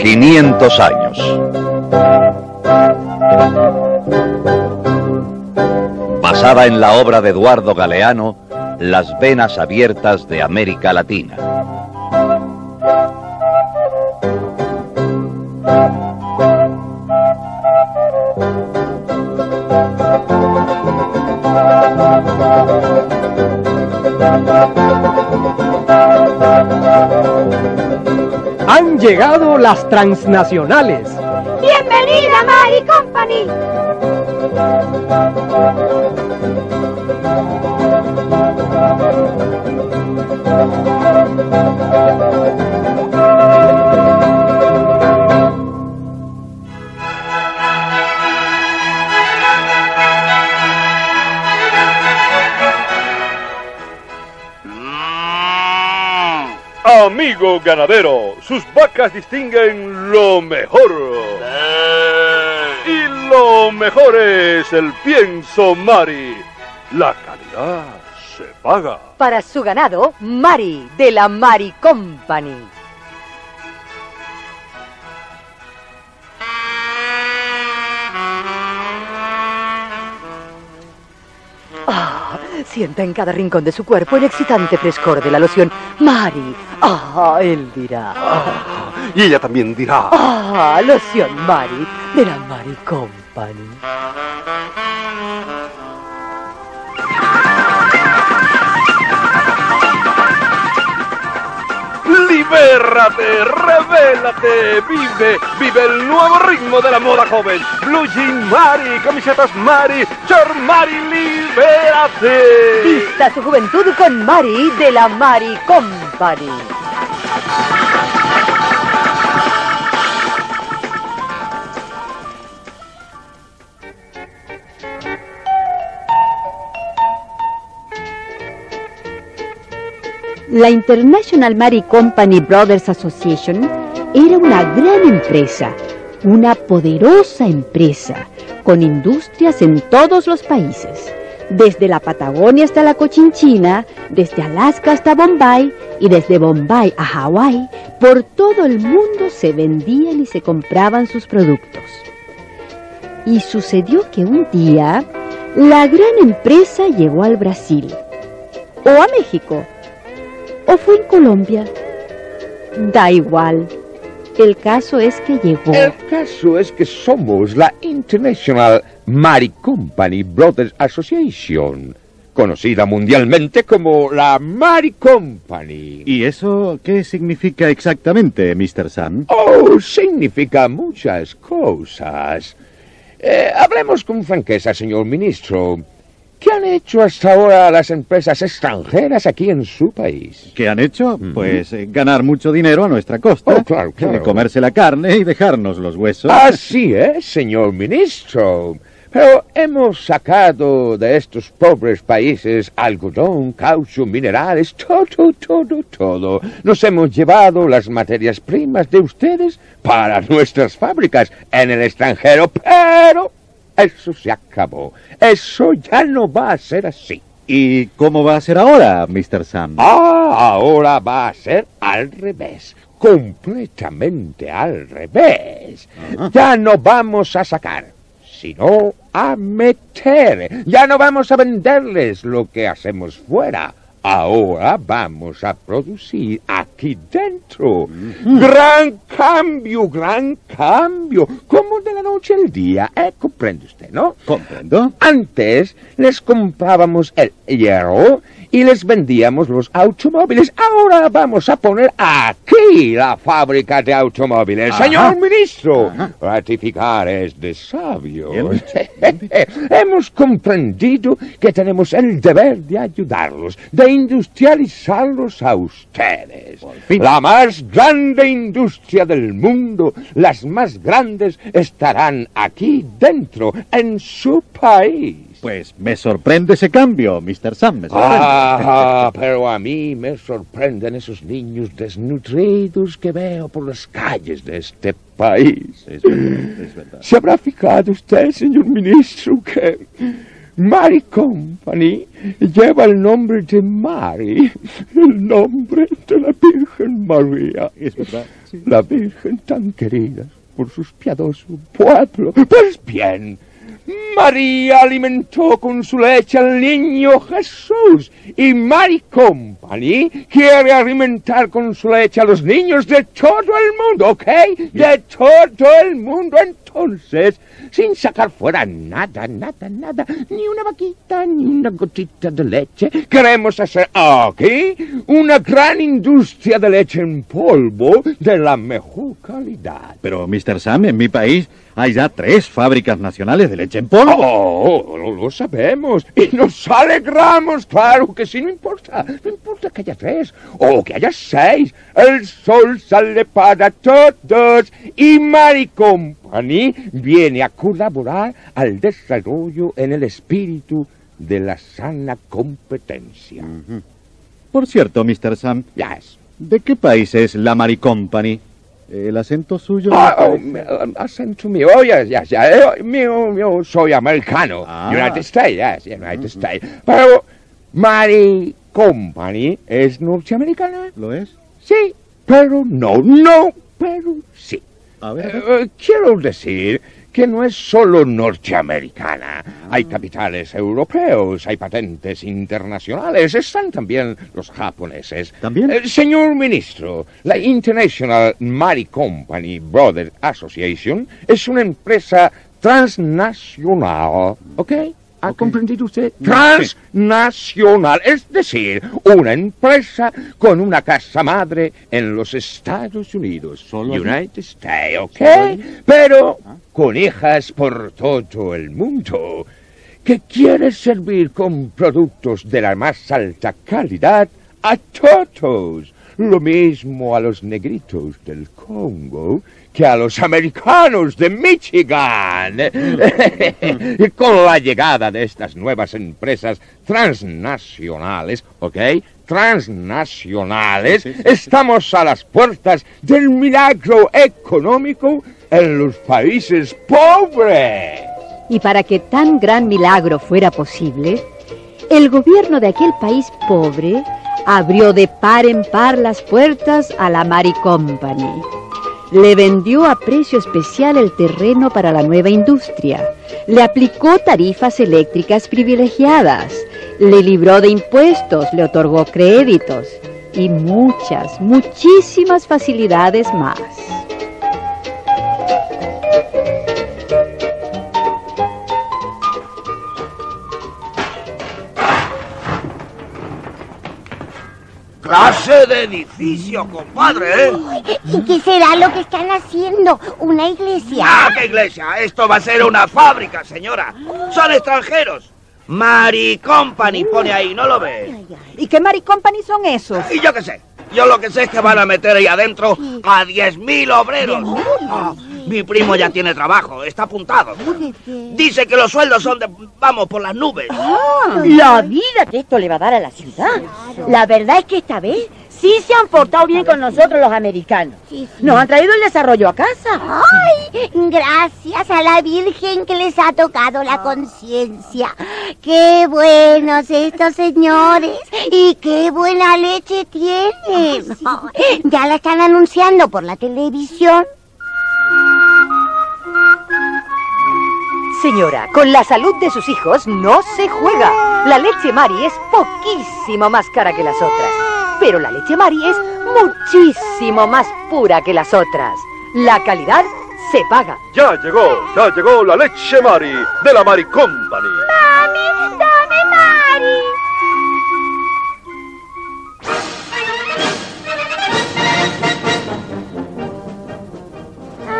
500 años. Basada en la obra de Eduardo Galeano, Las venas abiertas de América Latina. Han llegado las transnacionales. Bienvenida, Mari Company. Amigo ganadero, sus vacas distinguen lo mejor. Y lo mejor es el pienso Mari. La calidad se paga. Para su ganado, Mari, de la Mari Company. Sienta en cada rincón de su cuerpo el excitante frescor de la loción. Mari, ah, él dirá. Y ella también dirá. Ah, loción Mari, de la Mari Company. Libérate, revélate, vive, vive el nuevo ritmo de la moda joven. Blue Jean Mari, camisetas Mari, short Mari, libérate. Vista su juventud con Mari, de la Mari Company. La International Mary Company Brothers Association era una gran empresa, una poderosa empresa, con industrias en todos los países, desde la Patagonia hasta la Cochinchina, desde Alaska hasta Bombay y desde Bombay a Hawái, por todo el mundo se vendían y se compraban sus productos. Y sucedió que un día la gran empresa llegó al Brasil o a México ¿O fue en Colombia? Da igual. El caso es que llegó. El caso es que somos la International Mary Company Brothers Association, conocida mundialmente como la Mary Company. ¿Y eso qué significa exactamente, Mr. Sam? Oh, significa muchas cosas. Eh, hablemos con franqueza, señor ministro. ¿Qué han hecho hasta ahora las empresas extranjeras aquí en su país? ¿Qué han hecho? Pues eh, ganar mucho dinero a nuestra costa. Oh, claro, claro. Comerse la carne y dejarnos los huesos. Así es, señor ministro. Pero hemos sacado de estos pobres países algodón, caucho, minerales, todo, todo, todo. Nos hemos llevado las materias primas de ustedes para nuestras fábricas en el extranjero, pero eso se acabó. Eso ya no va a ser así. ¿Y cómo va a ser ahora, Mr. Sam? Ah, ahora va a ser al revés. Completamente al revés. Ya no vamos a sacar, sino a meter. Ya no vamos a venderles lo que hacemos fuera. Ahora vamos a producir aquí dentro. Gran cambio, gran cambio. Como de la noche al día, ¿eh? ¿Comprende usted, no? Comprendo. Antes les comprábamos el hierro y les vendíamos los automóviles. Ahora vamos a poner aquí la fábrica de automóviles. Ajá. Señor ministro, ratificar es de sabios. Hemos comprendido que tenemos el deber de ayudarlos, de industrializarlos a ustedes. La más grande industria del mundo, las más grandes estarán aquí dentro, en su país. Pues me sorprende ese cambio, Mr. Sam, me. Ah, pero a mí me sorprenden esos niños desnutridos que veo por las calles de este país. Es verdad, es verdad. ¿Se habrá fijado usted, señor ministro, que Mary Company lleva el nombre de Mary, el nombre de la Virgen María? Es verdad. sí. La Virgen tan querida por sus piadosos pueblo. Pues bien, María alimentó con su leche al niño Jesús y Mary Company quiere alimentar con su leche a los niños de todo el mundo, ¿ok? De todo el mundo. Entonces, sin sacar fuera nada, nada, nada, ni una vaquita, ni una gotita de leche, queremos hacer aquí una gran industria de leche en polvo de la mejor calidad. Pero, Mr. Sam, en mi país hay ya tres fábricas nacionales de leche en polvo. Oh, lo, lo sabemos y nos alegramos, claro que sí, no importa, no importa que haya tres o que haya seis, el sol sale para todos y Mary Company viene a colaborar al desarrollo en el espíritu de la sana competencia. Por cierto, Mr. Sam, Yes. ¿de qué país es la Mary Company? El acento suyo... Ah, oh, um, acento mío, oh, yes, yes, yes, eh, mío, mío, soy americano, Ah. United States, yes, United States, pero Mary Company es norteamericana, ¿Lo es? sí, pero no, no, pero sí. A ver. Eh, eh, quiero decir que no es solo norteamericana. Hay capitales europeos, hay patentes internacionales, están también los japoneses. ¿También? Eh, señor ministro, la International Mary Company Brothers Association es una empresa transnacional, ¿ok? ¿Ha comprendido usted? Transnacional, es decir, una empresa con una casa madre en los Estados Unidos, ¿Solo? United States, ¿ok? Pero con hijas por todo el mundo, que quiere servir con productos de la más alta calidad a todos. Lo mismo a los negritos del Congo que a los americanos de Michigan. Y con la llegada de estas nuevas empresas transnacionales, ¿ok? Transnacionales, Sí, sí, sí, estamos a las puertas del milagro económico en los países pobres. Y para que tan gran milagro fuera posible, el gobierno de aquel país pobre abrió de par en par las puertas a la Mary Company. Le vendió a precio especial el terreno para la nueva industria. Le aplicó tarifas eléctricas privilegiadas. Le libró de impuestos, le otorgó créditos y muchas, muchísimas facilidades más. Clase de edificio, compadre, ¿eh? ¿Y qué será lo que están haciendo? ¿Una iglesia? ¡Ah, qué iglesia! Esto va a ser una fábrica, señora. Son extranjeros. Mary Company pone ahí, ¿no lo ves? ¿Y qué Mary Company son esos? Y yo qué sé. Yo lo que sé es que van a meter ahí adentro a 10.000 obreros. Ah, mi primo ya tiene trabajo, está apuntado. Dice que los sueldos son de, vamos, por las nubes. La vida que esto le va a dar a la ciudad. La verdad es que esta vez sí se han portado bien con nosotros los americanos. Nos han traído el desarrollo a casa. ¡Ay! Gracias a la Virgen que les ha tocado la conciencia. ¡Qué buenos estos señores! ¡Y qué buena leche tienen! Ya la están anunciando por la televisión. Señora, con la salud de sus hijos no se juega. La leche Mari es poquísimo más cara que las otras. Pero la leche Mari es muchísimo más pura que las otras. La calidad se paga. Ya llegó, ya llegó la leche Mari de la Mari Company. ¡Mami, dame Mari!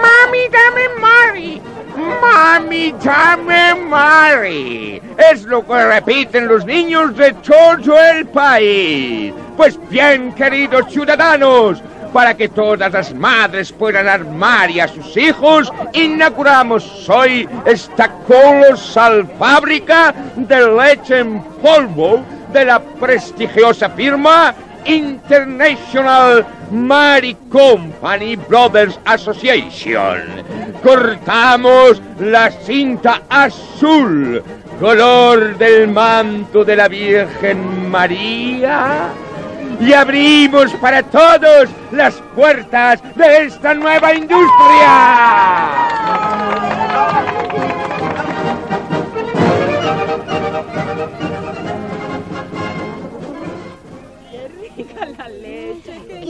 Mami, dame Mari. Mami, dame Mari. Es lo que repiten los niños de todo el país. Pues bien, queridos ciudadanos, para que todas las madres puedan armar y a sus hijos, inauguramos hoy esta colosal fábrica de leche en polvo de la prestigiosa firma International Mary Company Brothers Association. Cortamos la cinta azul, color del manto de la Virgen María, y abrimos para todos las puertas de esta nueva industria.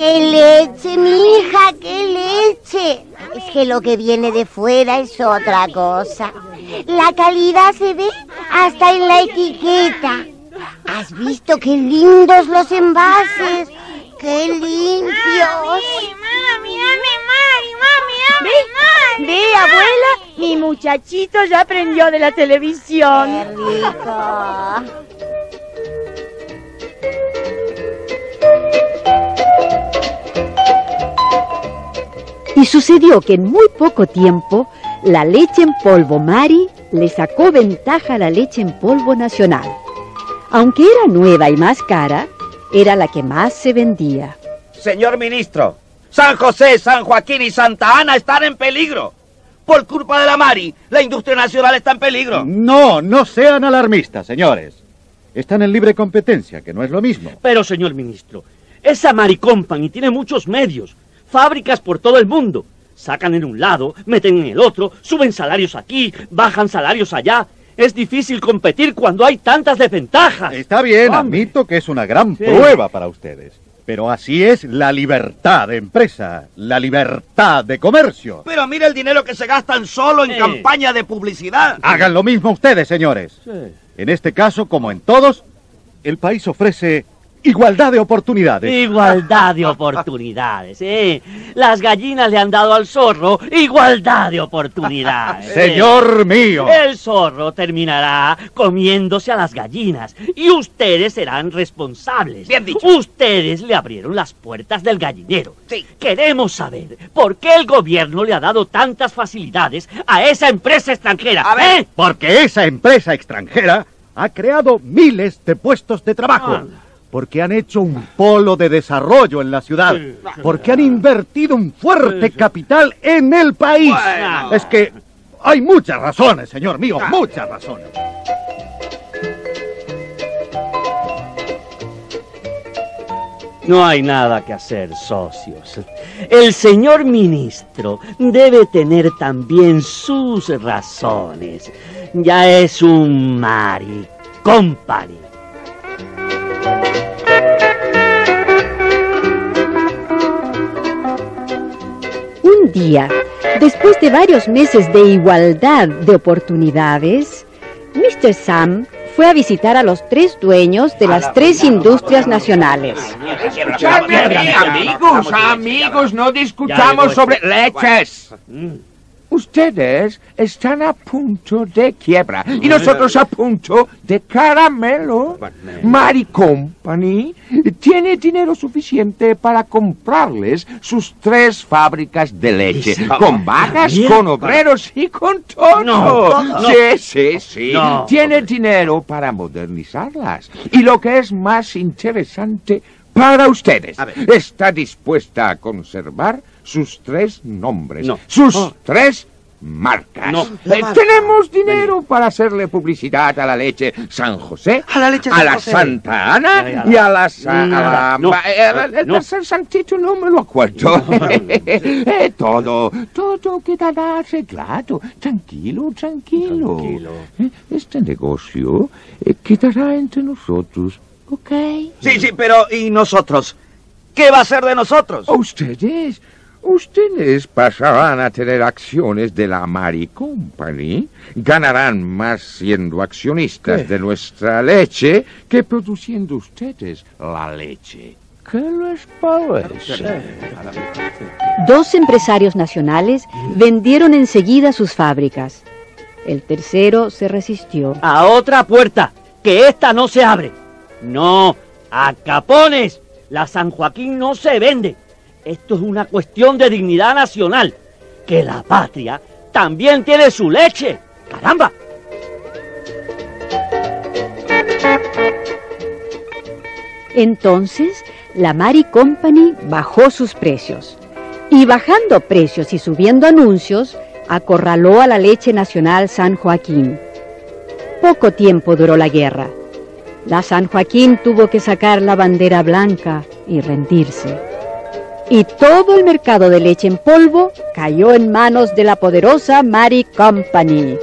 ¡Qué leche, mi hija! ¡Qué leche! Es que lo que viene de fuera es otra cosa. La calidad se ve hasta en la etiqueta. ¿Has visto qué lindos los envases? ¡Qué limpios! ¡Mami, mami, mami, mami, mami! ¿Ve, abuela? Mi muchachito ya aprendió de la televisión. ¡Qué rico! Y sucedió que en muy poco tiempo la leche en polvo Mari le sacó ventaja a la leche en polvo nacional. Aunque era nueva y más cara, era la que más se vendía. Señor ministro, San José, San Joaquín y Santa Ana están en peligro. Por culpa de la Mari, la industria nacional está en peligro. No, no sean alarmistas, señores. Están en libre competencia, que no es lo mismo. Pero, señor ministro, esa Mari Company tiene muchos medios, fábricas por todo el mundo. Sacan en un lado, meten en el otro, suben salarios aquí, bajan salarios allá. Es difícil competir cuando hay tantas desventajas. Está bien, Hombre. admito que es una gran Sí. prueba para ustedes. Pero así es la libertad de empresa, la libertad de comercio. Pero mira el dinero que se gastan solo en Eh. campaña de publicidad. Hagan lo mismo ustedes, señores. En este caso, como en todos, el país ofrece igualdad de oportunidades. Igualdad de oportunidades, ¿eh? Las gallinas le han dado al zorro igualdad de oportunidades. ¿eh? Señor mío. El zorro terminará comiéndose a las gallinas y ustedes serán responsables. Bien dicho. Ustedes le abrieron las puertas del gallinero. Sí. Queremos saber por qué el gobierno le ha dado tantas facilidades a esa empresa extranjera. A ver. ¿eh? Porque esa empresa extranjera ha creado miles de puestos de trabajo. Ah. Porque han hecho un polo de desarrollo en la ciudad. Porque han invertido un fuerte capital en el país. Bueno. Es que hay muchas razones, señor mío, muchas razones. No hay nada que hacer, socios. El señor ministro debe tener también sus razones. Ya es un Mari Company. Un día, después de varios meses de igualdad de oportunidades, Mr. Sam fue a visitar a los tres dueños de las tres industrias nacionales. Amigos, amigos, no discutamos sobre leches. Ustedes están a punto de quiebra y nosotros a punto de caramelo. Mary Company tiene dinero suficiente para comprarles sus tres fábricas de leche, con vacas, con obreros y con todo. No, no. Sí, sí, sí. No. Tiene dinero para modernizarlas. Y lo que es más interesante para ustedes, está dispuesta a conservar sus tres nombres, No. sus Oh. tres marcas. No. Eh, tenemos dinero para hacerle publicidad a la leche San José, A la leche a San la José. Santa Ana Ya, ya, y a la, sa- a la- No. eh, a la- el No. tercer santito no me lo acuerdo. Eh, todo, todo quedará arreglado. Tranquilo, tranquilo. Tranquilo. Eh, Este negocio eh, quedará entre nosotros, ¿ok? Sí, sí, pero ¿y nosotros? ¿Qué va a ser de nosotros? Ustedes, ustedes pasarán a tener acciones de la Mari Company. Ganarán más siendo accionistas de nuestra leche que produciendo ustedes la leche. ¿Qué les parece? Dos empresarios nacionales vendieron enseguida sus fábricas. El tercero se resistió. A otra puerta, que esta no se abre. No, a capones. La San Joaquín no se vende. Esto es una cuestión de dignidad nacional. Que la patria también tiene su leche. ¡Caramba! Entonces, la Mary Company bajó sus precios. Y bajando precios y subiendo anuncios, acorraló a la leche nacional San Joaquín. Poco tiempo duró la guerra. La San Joaquín tuvo que sacar la bandera blanca y rendirse. Y todo el mercado de leche en polvo cayó en manos de la poderosa Mary Company.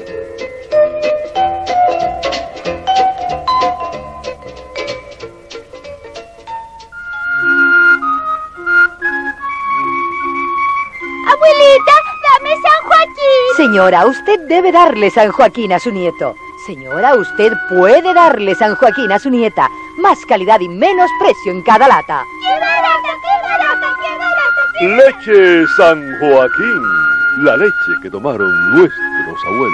Abuelita, dame San Joaquín. Señora, usted debe darle San Joaquín a su nieto. Señora, usted puede darle San Joaquín a su nieta. Más calidad y menos precio en cada lata. Leche San Joaquín, la leche que tomaron nuestros abuelos.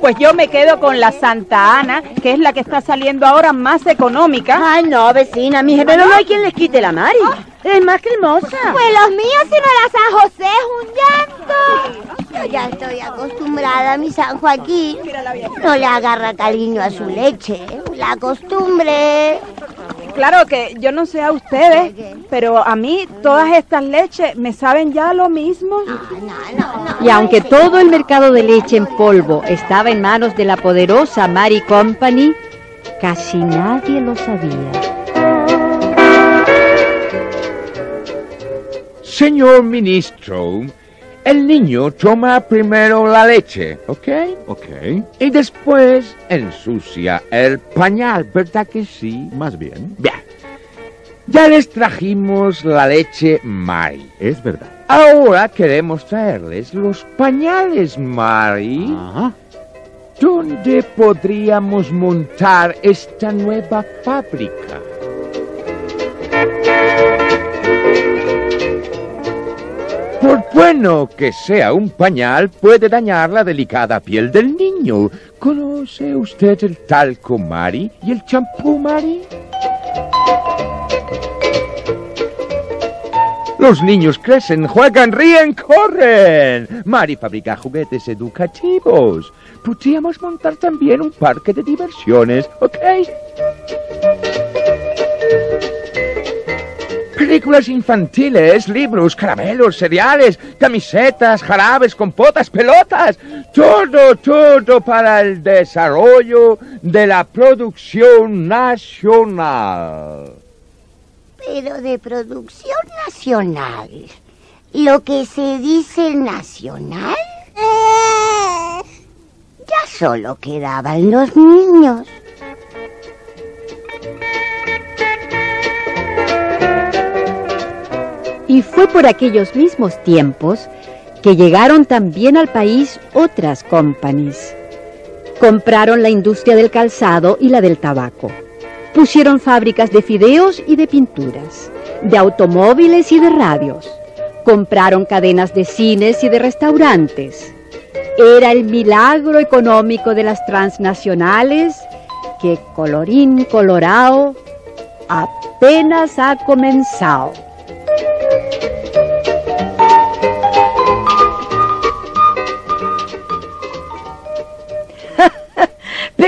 Pues yo me quedo con la Santa Ana, que es la que está saliendo ahora más económica. Ay, no, vecina, mija, pero no hay quien les quite la Mari. Es más cremosa. Pues los míos, si no la San José, es un llanto. Yo ya estoy acostumbrada a mi San Joaquín. No le agarra cariño a su leche. La costumbre. Claro que yo no sé a ustedes, pero a mí todas estas leches me saben ya lo mismo. Y aunque todo el mercado de leche en polvo estaba en manos de la poderosa Mary Company, casi nadie lo sabía. Señor ministro, el niño toma primero la leche, ¿ok? Ok, Y después ensucia el pañal, ¿verdad que sí? más bien. Bien. Ya les trajimos la leche Mari. Es verdad. Ahora queremos traerles los pañales Mari. Ajá. ¿Dónde podríamos montar esta nueva fábrica? Por bueno que sea un pañal, puede dañar la delicada piel del niño. ¿Conoce usted el talco Mari y el champú Mari? Los niños crecen, juegan, ríen, corren. Mari fabrica juguetes educativos. Podríamos montar también un parque de diversiones, ¿ok? Películas infantiles, libros, caramelos, cereales, camisetas, jarabes, compotas, pelotas. Todo, todo para el desarrollo de la producción nacional. Pero de producción nacional. Lo que se dice nacional. Ya solo quedaban los niños. Y fue por aquellos mismos tiempos que llegaron también al país otras companies. Compraron la industria del calzado y la del tabaco. Pusieron fábricas de fideos y de pinturas, de automóviles y de radios. Compraron cadenas de cines y de restaurantes. Era el milagro económico de las transnacionales que, colorín colorado, apenas ha comenzado.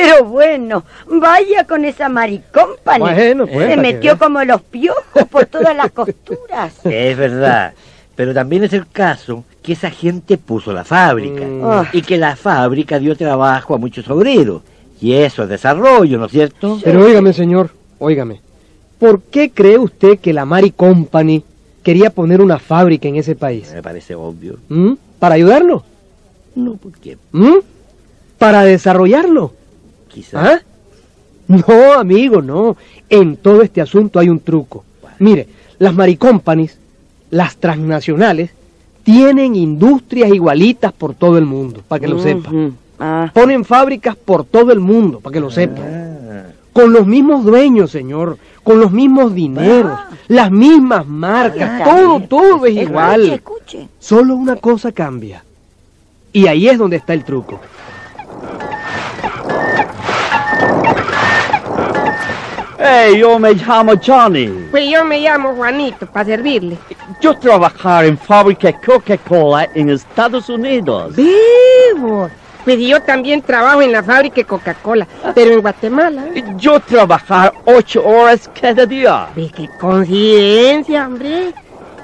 Pero bueno, vaya con esa maricómpane. Bueno, pues, Se metió como los piojos por todas las costuras. Es verdad. Pero también es el caso que esa gente puso la fábrica Ah. y que la fábrica dio trabajo a muchos obreros. Y eso es desarrollo, ¿no es cierto? Pero óigame, señor, óigame. ¿Por qué cree usted que la Mary Company quería poner una fábrica en ese país? Me parece obvio. ¿Mm? ¿Para ayudarlo? No, porque ¿Mm? ¿Para desarrollarlo? Quizás... ¿Ah? No, amigo, no. En todo este asunto hay un truco. Mire, las maricompanies, las transnacionales, tienen industrias igualitas por todo el mundo, para que lo sepa. Ujú. Ah. Ponen fábricas por todo el mundo, para que lo sepa. Con los mismos dueños, señor. con los mismos dineros, las mismas marcas, Ah, todo, todo es Escuche, igual. escuche. Solo una cosa cambia. Y ahí es donde está el truco. Hey, yo me llamo Johnny. Pues yo me llamo Juanito, para servirle. Yo trabajar en fábrica Coca-Cola en Estados Unidos. ¡Vivo! Pues yo también trabajo en la fábrica Coca-Cola, pero en Guatemala. Yo trabajar ocho horas cada día. Qué coincidencia, hombre.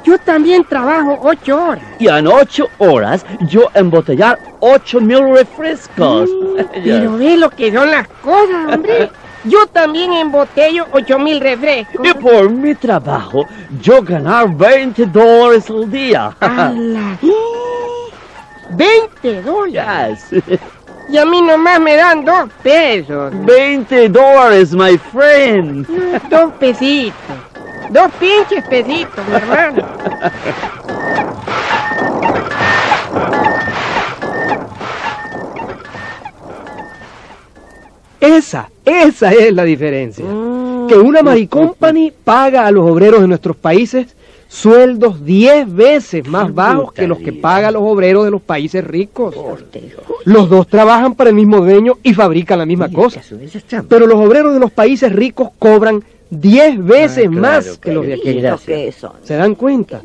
Yo también trabajo ocho horas. Y en ocho horas yo embotellar ocho mil refrescos. Pero ve lo que son las cosas, hombre. Yo también embotello ocho mil refrescos. Y por mi trabajo yo ganar 20 dólares al día. ¡Hala! ¡20 dólares! Yes. Y a mí nomás me dan dos pesos. 20 dólares, my friend. Dos pesitos. Dos pinches pesitos, mi hermano. Esa, esa es la diferencia. Que una Maricompany paga a los obreros de nuestros países sueldos 10 veces más bajos que los que pagan los obreros de los países ricos. Los dos trabajan para el mismo dueño y fabrican la misma cosa. Pero los obreros de los países ricos cobran 10 veces Ah, claro, más que los de aquí. ¿Se dan cuenta?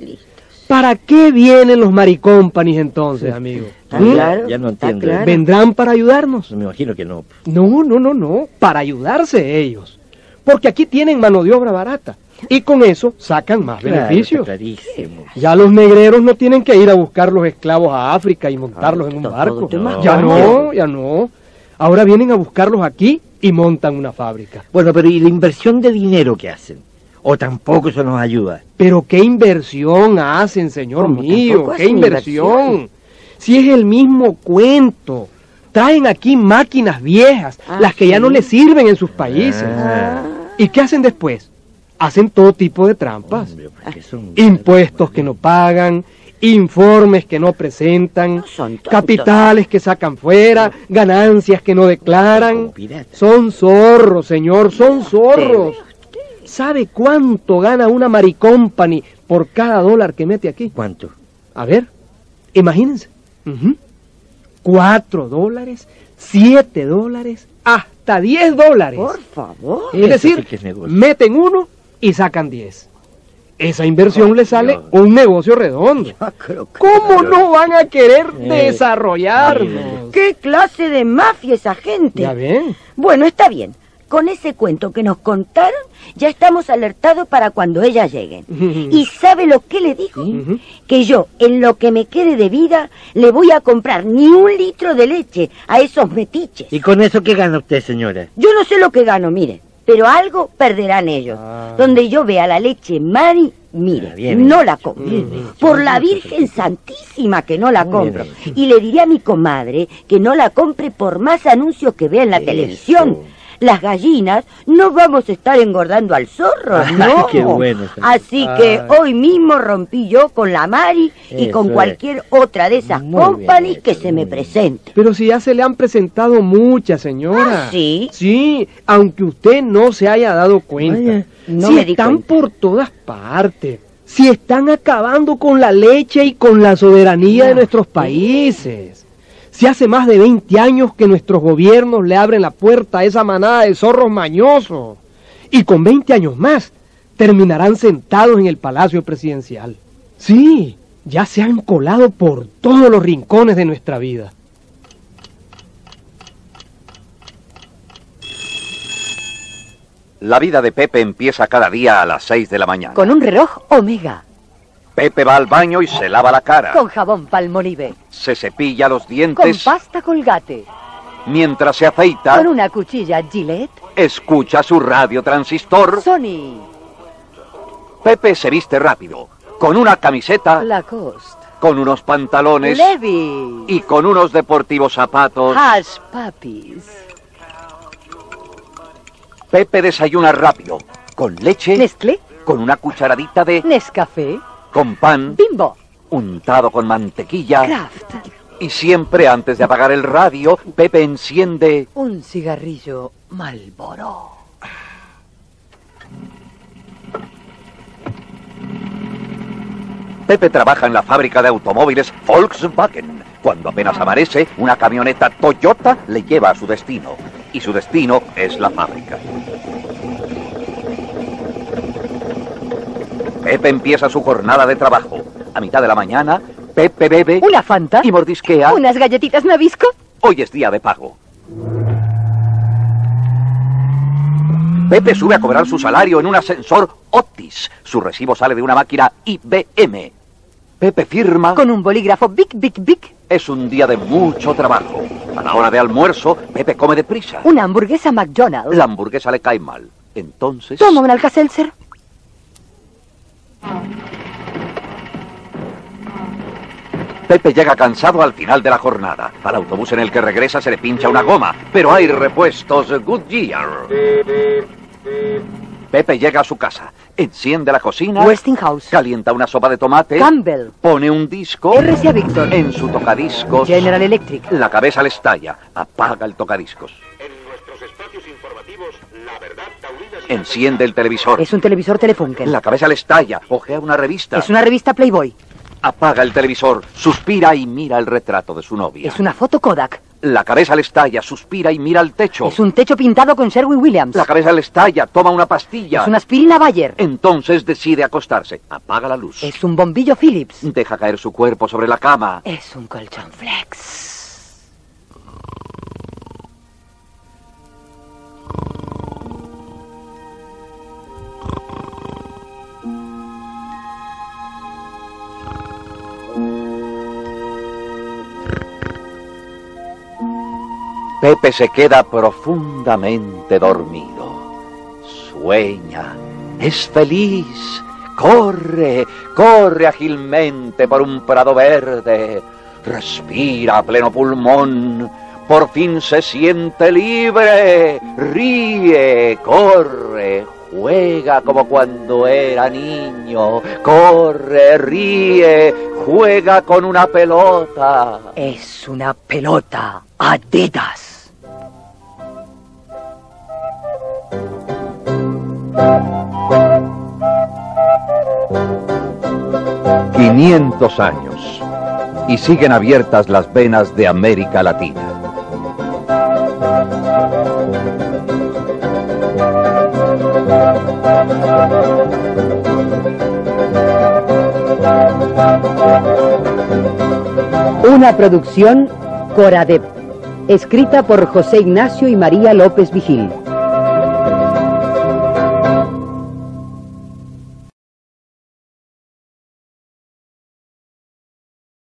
¿Para qué vienen los Maricompanis entonces, amigos? Está ¿Mm? claro, Ya no entiendo. claro. ¿Vendrán para ayudarnos? Me imagino que no. No, no, no, no, para ayudarse ellos. Porque aquí tienen mano de obra barata y con eso sacan más Claro, beneficios. clarísimo. Ya los negreros no tienen que ir a buscar los esclavos a África y montarlos en un barco. Ya no, ya no. Ahora vienen a buscarlos aquí y montan una fábrica. Bueno, pero ¿y la inversión de dinero que hacen? ¿O tampoco eso nos ayuda? Pero qué inversión hacen, señor mío, qué inversión. inversión. Si es el mismo cuento. Traen aquí máquinas viejas, Ah, las que ya no les sirven en sus países. Ah. ¿Y qué hacen después? Hacen todo tipo de trampas. Hombre, son- Impuestos que no pagan, informes que no presentan, No son tontos. capitales que sacan fuera, ganancias que no declaran. Son zorros, señor, son zorros. ¿Sabe cuánto gana una Maricompany por cada dólar que mete aquí? ¿Cuánto? A ver, imagínense. Cuatro dólares, siete dólares, hasta diez dólares. Por favor. Es decir, sí que es meten uno y sacan diez. Esa inversión le sale un negocio redondo. ¿Cómo no van a querer Eh, desarrollarnos? ¿Qué clase de mafia esa gente? Ya ven. Bueno, está bien. Con ese cuento que nos contaron, ya estamos alertados para cuando ellas lleguen. ¿Y sabe lo que le dijo? Que yo, en lo que me quede de vida, le voy a comprar ni un litro de leche a esos metiches. ¿Y con eso qué gana usted, señora? Yo no sé lo que gano, mire, pero algo perderán ellos. Ah. Donde yo vea la leche Mari, mire, Ah, bien, no bien. la compro. Por la Virgen Santísima que no la compro. Y le diré a mi comadre que no la compre por más anuncios que vea en la Eso. televisión. Las gallinas no vamos a estar engordando al zorro, Ay, ¿no? qué bueno. Así que Ay. hoy mismo rompí yo con la Mari y Eso con es. cualquier otra de esas Muy companies que se me presente. Pero si ya se le han presentado muchas, señora. ¿Ah, sí? Sí, aunque usted no se haya dado cuenta. Vaya, no si me están cuenta. por todas partes. Si están acabando con la leche y con la soberanía de nuestros países. Si hace más de 20 años que nuestros gobiernos le abren la puerta a esa manada de zorros mañosos. Y con 20 años más terminarán sentados en el Palacio Presidencial. Sí, ya se han colado por todos los rincones de nuestra vida. La vida de Pepe empieza cada día a las 6 de la mañana. Con un reloj Omega. Pepe va al baño y se lava la cara. Con jabón Palmolive. Se cepilla los Con dientes. pasta Colgate. Mientras se afeita, Con una cuchilla Gillette. escucha su radio transistor. Sony. Pepe se viste rápido, con una camiseta, Lacoste. con unos pantalones Levi. y con unos deportivos zapatos. Hash Puppies. Pepe desayuna rápido, con leche, Nestlé. con una cucharadita de... Nescafé con pan. Untado con mantequilla. Y siempre antes de apagar el radio, Pepe enciende... Un cigarrillo Malboro. Pepe trabaja en la fábrica de automóviles Volkswagen. Cuando apenas amanece, una camioneta Toyota le lleva a su destino. Y su destino es la fábrica. Pepe empieza su jornada de trabajo. A mitad de la mañana, Pepe bebe ¿Una Fanta? y mordisquea. ¿Unas galletitas Nabisco? Hoy es día de pago. Pepe sube a cobrar su salario en un ascensor Otis. Su recibo sale de una máquina IBM. Pepe firma. Con un bolígrafo Big, Big, Big. Es un día de mucho trabajo. A la hora de almuerzo, Pepe come deprisa. Una hamburguesa McDonald's. La hamburguesa le cae mal. Entonces. Toma un Alka-Seltzer. Pepe llega cansado al final de la jornada. Al autobús en el que regresa se le pincha una goma, pero hay repuestos Goodyear. Pepe llega a su casa, enciende la cocina, Westinghouse. calienta una sopa de tomate, Campbell. pone un disco RCA Victor. en su tocadiscos. General Electric. La cabeza le estalla, apaga el tocadiscos. Enciende el televisor. Es un televisor Telefunken. La cabeza le estalla, ojea una revista. Es una revista Playboy. Apaga el televisor, suspira y mira el retrato de su novia. Es una foto Kodak. La cabeza le estalla, suspira y mira el techo. Es un techo pintado con Sherwin Williams. La cabeza le estalla, toma una pastilla. Es una aspirina Bayer. Entonces decide acostarse. Apaga la luz. Es un bombillo Philips. Deja caer su cuerpo sobre la cama. Es un colchón Flex. Pepe se queda profundamente dormido. Sueña, es feliz, corre, corre ágilmente por un prado verde, respira a pleno pulmón, por fin se siente libre, ríe, corre, juega como cuando era niño, corre, ríe, juega con una pelota. Es una pelota Adidas. 500 años y siguen abiertas las venas de América Latina. Una producción Coradep, escrita por José Ignacio y María López Vigil.